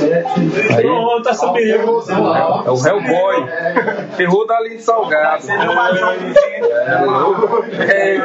Aí, Pronto, perigo. é o Hellboy. Terror da Aline Salgado. É,